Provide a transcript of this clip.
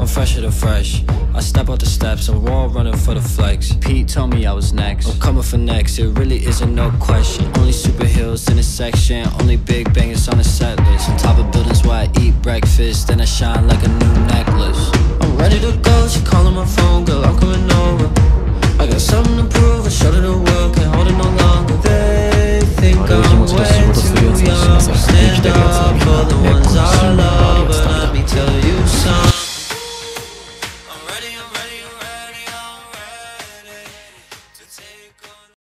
I'm fresher than fresh. I step out the steps, I'm wall running for the flex. Pete told me I was next. I'm coming for next, it really isn't no question. Only super heels in the section, only big bangers on the set list. On top of buildings where I eat breakfast, then I shine like a